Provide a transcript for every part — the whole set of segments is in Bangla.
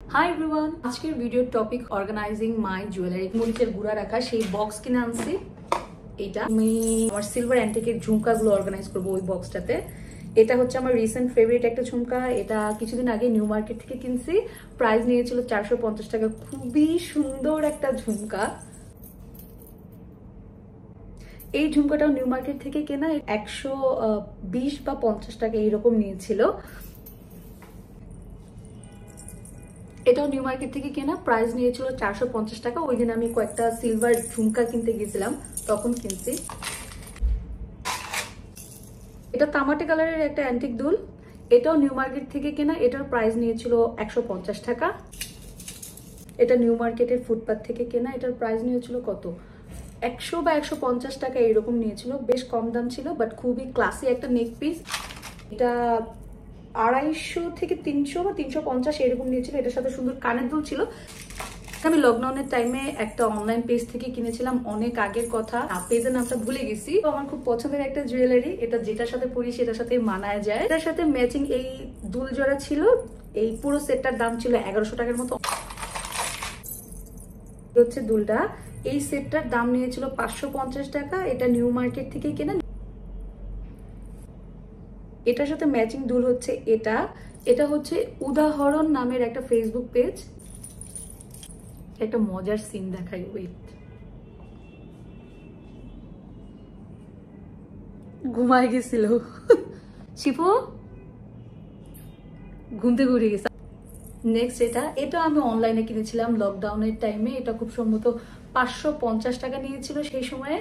হাই এভরিওয়ান আজকের ভিডিওর টপিক অর্গানাইজিং মাই জুয়েলারি মরিচের গুঁড়া রাখা, সেই বক্স কিনে আনছি। এটা আমি আমার সিলভার অ্যান্টিকের ঝুমকাগুলো অর্গানাইজ করব ওই বক্সটাতে এটা হচ্ছে আমার রিসেন্ট ফেভারিট একটা ঝুমকা। এটা কিছুদিন আগে নিউ মার্কেট থেকে কিনছি। প্রাইস নিয়েছিল চারশো পঞ্চাশ টাকা। খুবই সুন্দর একটা ঝুমকা। এই ঝুমকাটাও নিউ মার্কেট থেকে কেনা। একশো বিশ বা পঞ্চাশ টাকা এইরকম নিয়েছিল। এটাও নিউ মার্কেট থেকে কেনা। প্রাইস নিয়েছিল চারশো পঞ্চাশ টাকা। ওই দিন আমি কয়েকটা সিলভার ঝুমকা কিনতে গেছিলাম, তখন কিনছি। এটা তামাটে কালারের একটা অ্যান্টিক দুল। এটাও নিউ মার্কেট থেকে কেনা। এটার প্রাইস নিয়েছিল একশো পঞ্চাশ টাকা। এটা নিউ মার্কেটের ফুটপাথ থেকে কেনা। এটার প্রাইস নিয়েছিল কত? একশো বা একশো পঞ্চাশ টাকা এরকম নিয়েছিল। বেশ কম দাম ছিল বাট খুবই ক্লাসি একটা নেক পিস এটা আড়াইশো থেকে তিনশো বা তিনশো পঞ্চাশ এরকম নিয়েছিল। এটার সাথে সুন্দর কানের দুল ছিল। আমি লকডাউনের টাইমে একটা অনলাইন পেজ থেকে কিনেছিলাম অনেক আগের কথা। পেজের নামটা ভুলে গেছি। আমার খুব পছন্দের একটা জুয়েলারি এটা যেটার সাথে পরি সেটার সাথে মানায় যায়। এটার সাথে ম্যাচিং এই দুল জোড়া ছিল। এই পুরো সেটটার দাম ছিল এগারোশো টাকার মতো। হচ্ছে দুলটা। এই সেটটার দাম নিয়েছিল পাঁচশো পঞ্চাশ টাকা। এটা নিউ মার্কেট থেকে কেনা। এটার সাথে ম্যাচিং দুল হচ্ছে এটা। এটা হচ্ছে উদাহরণ নামের একটা ফেসবুক পেজ একটা মজার সিন দেখাই ওয়েট ঘুমায় গেছিল। শিপু ঘুমতে ঘুরে গেছে। নেক্সট এটা এটা আমি অনলাইনে কিনেছিলাম লকডাউনের টাইমে এটা খুব সম্ভবত পাঁচশো পঞ্চাশ টাকা নিয়েছিল সেই সময়ে।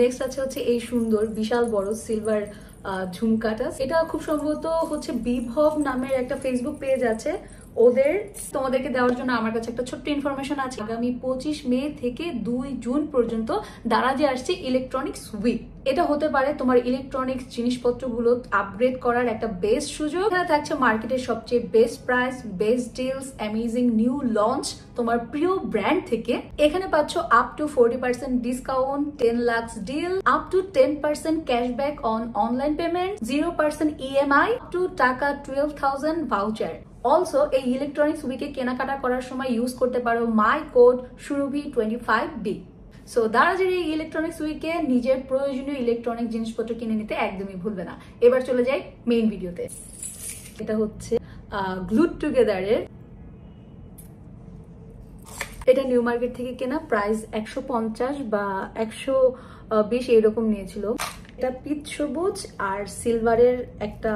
নেক্সট আছে হচ্ছে এই সুন্দর, বিশাল বড় সিলভার ঝুমকাটা। এটা খুব সম্ভবত হচ্ছে বিভব নামের একটা ফেসবুক পেজ আছে। ওদের তোমাদেরকে দেওয়ার জন্য আমার কাছে একটা ছোট্ট ইনফরমেশন আছে। আগামী পঁচিশ মে থেকে দুই জুন পর্যন্ত দারাজে আসছে ইলেকট্রনিক্স উইক এটা হতে পারে তোমার ইলেকট্রনিক্স জিনিসপত্রগুলো আপগ্রেড করার একটা বেস্ট সুযোগ। এখানে থাকছে মার্কেটের সবচেয়ে best price best deals amazing new launch তোমার প্রিয় ব্র্যান্ড থেকে। এখানে পাচ্ছ up to forty percent discount ten lakhs deal up to ten percent cashback on online payment zero percent EMI to টাকা টুয়েলভ থাউজেন্ড ভাউচার অলসো এই ইলেকট্রনিক্স উইকে কেনাকাটা করার সময় ইউজ করতে পারো my code Surabhi twenty five B so দারাজের এই ইলেকট্রনিক্স উইকে নিজের প্রয়োজনীয় ইলেকট্রনিক জিনিসপত্র কিনে নিতে একদমই ভুলবে না। এবার চলে যাই মেইন ভিডিওতে এটা হচ্ছে গ্লুড টুগেদারের এটা নিউ মার্কেট থেকে কেনা প্রাইস একশো পঞ্চাশ বা একশো বিশ এইরকম নিয়েছিল। এটা পিচ সবুজ আর সিলভারের একটা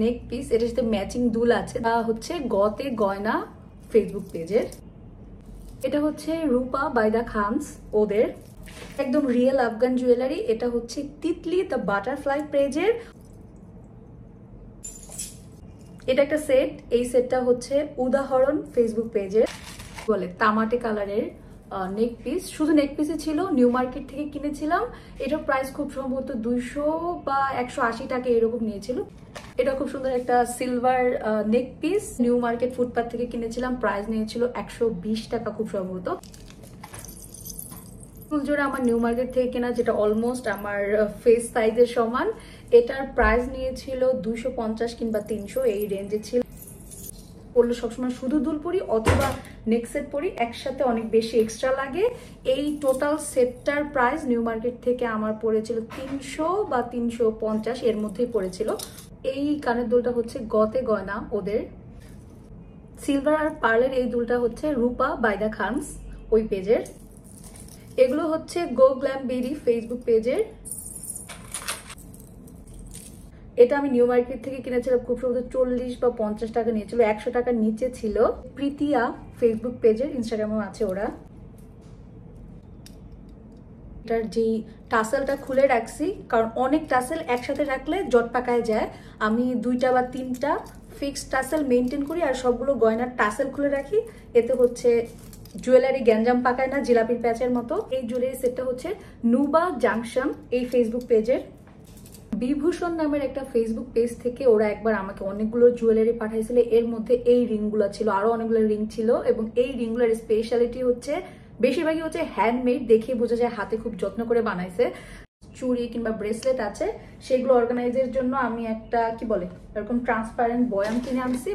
নেক পিস এটার সাথে ম্যাচিং দুল আছে। তা হচ্ছে গতে গয়না ফেসবুক পেজের এটা হচ্ছে রূপা বাই দা খামস ওদের। একদম রিয়েল আফগান জুয়েলারি এটা হচ্ছে তিতলি দ্য বাটারফ্লাই পেজের এটা একটা সেট এই সেটটা হচ্ছে উদাহরণ ফেসবুক পেজের বলে, তামাটে কালারের নেক পিস শুধু নেক পিসে ছিল নিউ মার্কেট থেকে কিনেছিলাম। এটার প্রাইস খুব সম্ভবত দুইশো বা একশো আশি টাকা এরকম নিয়েছিল। এটা খুব সুন্দর একটা silver neck piece New Market footpath থেকে কিনেছিলাম প্রাইস নিয়েছিল একশো বিশ টাকা খুব সম্ভবত। ফুলজোড়া আমার নিউ মার্কেট থেকে কেনা, যেটা অলমোস্ট আমার ফেস সাইজের সমান। এটার প্রাইস নিয়েছিল পঞ্চাশ কিংবা তিনশো, এই রেঞ্জে ছিল। পরলে সবসময় শুধু দুল পরি অথবা নেক সেট পরি, একসাথে অনেক বেশি এক্সট্রা লাগে। এই টোটাল সেটটার প্রাইস নিউ মার্কেট থেকে আমার পড়েছিল তিনশো বা তিনশো পঞ্চাশ, এর মধ্যেই পড়েছিল। এই কানের দুলটা হচ্ছে গতে গয়না ওদের। সিলভার আর পার্লের এই দুলটা হচ্ছে রূপা বাই বাইদা খানস ওই পেজের এগুলো হচ্ছে গো গ্ল্যাম বেরি ফেসবুক পেজের এটা আমি নিউ মার্কেট থেকে কিনেছিলাম, খুব সম্ভবত চল্লিশ বা পঞ্চাশ টাকা নিয়েছিল, একশো টাকার নিচে ছিল। প্রীতিয়া ফেসবুক পেজের ইনস্টাগ্রামেও আছে ওরা। এটার যেই টাসেলটা খুলে রাখছি, কারণ অনেক টাসেল একসাথে রাখলে জট পাকায় যায়। আমি দুইটা বা তিনটা ফিক্সড টাসেল মেনটেন করি আর সবগুলো গয়নার টাসেল খুলে রাখি। এতে হচ্ছে জুয়েলারি গ্যাঞ্জাম পাকায় না, জিলাপির প্যাচের মতো। এই জুয়েলারি সেটটা হচ্ছে নুবা জাংশন এই ফেসবুক পেজের বিভূষণ নামের একটা ফেসবুক পেজ থেকে ওরা একবার আমাকে অনেকগুলো জুয়েলারি পাঠাইছিল। এর মধ্যে এই রিংগুলো ছিল, আরও অনেকগুলো রিং ছিল এবং এই রিংগুলোর স্পেশালিটি হচ্ছে, বেশিরভাগই হচ্ছে হ্যান্ডমেড দেখে বোঝা যায়, হাতে খুব যত্ন করে বানাইছে। চুড়ি কিংবা ব্রেসলেট আছে, সেগুলো অর্গানাইজের জন্য আমি একটা, কি বলে, এরকম ট্রান্সপারেন্ট বয়াম কিনে আনছি।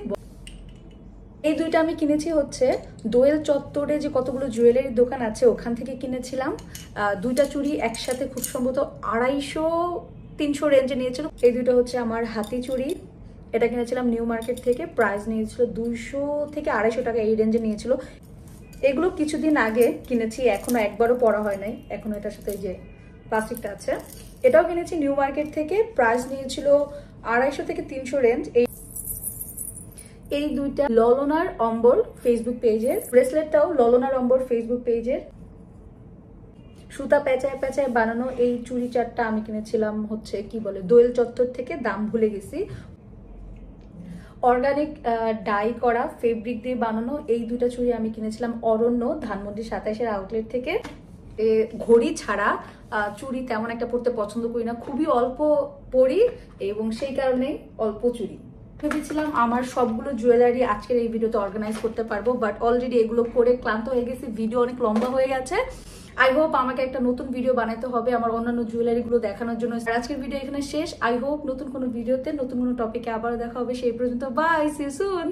এই দুইটা আমি কিনেছি হচ্ছে দোয়েল চত্বরে যে কতগুলো জুয়েলারি দোকান আছে, ওখান থেকে কিনেছিলাম। দুইটা চুড়ি একসাথে খুব সম্ভবত আড়াইশো তিনশো রেঞ্জে নিয়েছিল। এই দুইটা হচ্ছে আমার হাতি চুড়ি। এটা কিনেছিলাম নিউ মার্কেট থেকে। প্রাইস নিয়েছিল দুইশো থেকে আড়াইশো টাকা এই রেঞ্জে নিয়েছিল। এগুলো কিছুদিন আগে কিনেছি, এখনও একবারও পরা হয় নাই। এখনও এটার সাথে যে প্লাস্টিকটা আছে। এটাও কিনেছি নিউ মার্কেট থেকে। প্রাইস নিয়েছিল আড়াইশো থেকে তিনশো রেঞ্জ এই এই দুইটা ললনার অম্বর ফেসবুক পেজের ব্রেসলেটটাও ললনার অম্বর ফেসবুক পেজের সুতা পেঁচায় পেঁচায় বানানো এই চুড়ি চারটা আমি কিনেছিলাম হচ্ছে, কি বলে, দোয়েল চত্বর থেকে, দাম ভুলে গেছি। অর্গানিক ডাই করা ফেব্রিক দিয়ে বানানো, এই দুটা চুড়ি আমি কিনেছিলাম অরণ্য, ধানমন্ডি সাতাইশের আউটলেট থেকে। এ, ঘড়ি ছাড়া চুড়ি তেমন একটা পরতে পছন্দ করি না, খুবই অল্প পরি এবং সেই কারণেই অল্প চুড়ি। ভেবেছিলাম আমার সবগুলো জুয়েলারি আজকের এই ভিডিওতে অর্গানাইজ করতে পারব বাট অলরেডি এগুলো করে ক্লান্ত হয়ে গেছি ভিডিও অনেক লম্বা হয়ে গেছে। আই হোপ আমাকে একটা নতুন ভিডিও বানাতে হবে আমার অন্যান্য জুয়েলারি গুলো দেখানোর জন্য। আজকের ভিডিও এখানে শেষ। আই হোপ নতুন কোনো ভিডিওতে নতুন কোনো টপিকে আবার দেখা হবে। সেই পর্যন্ত বাই সি সুন